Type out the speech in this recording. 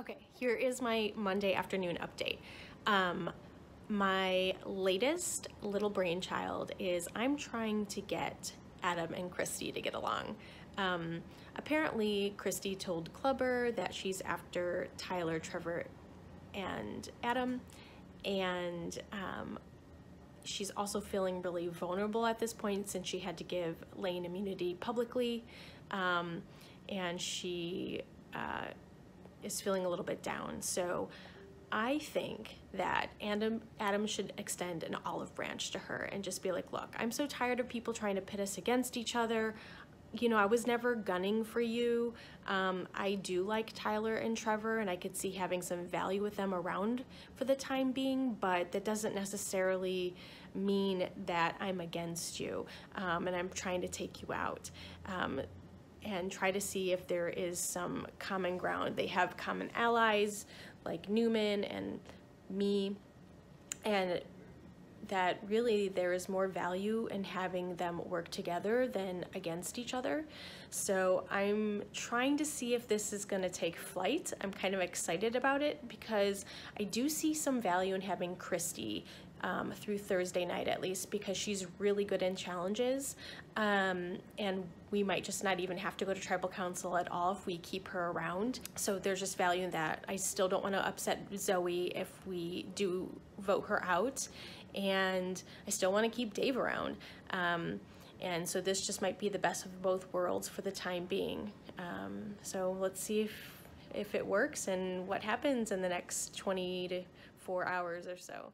Okay, here is my Monday afternoon update. Um, my latest little brainchild is I'm trying to get Adam and Christy to get along. Um, apparently, Christy told Clubber that she's after Tyler, Trevor, and Adam, and um, she's also feeling really vulnerable at this point since she had to give Lane immunity publicly, um, and she uh, is feeling a little bit down. So I think that Adam, Adam should extend an olive branch to her and just be like, look, I'm so tired of people trying to pit us against each other. You know, I was never gunning for you. Um, I do like Tyler and Trevor, and I could see having some value with them around for the time being, but that doesn't necessarily mean that I'm against you um, and I'm trying to take you out. Um, and try to see if there is some common ground. They have common allies like Newman and me, and that really there is more value in having them work together than against each other. So I'm trying to see if this is going to take flight. I'm kind of excited about it because I do see some value in having Christy um, through Thursday night at least because she's really good in challenges um, and we might just not even have to go to tribal council at all if we keep her around. So there's just value in that. I still don't want to upset Zoe if we do vote her out and I still want to keep Dave around. Um, and so this just might be the best of both worlds for the time being. Um, so let's see if, if it works and what happens in the next 24 hours or so.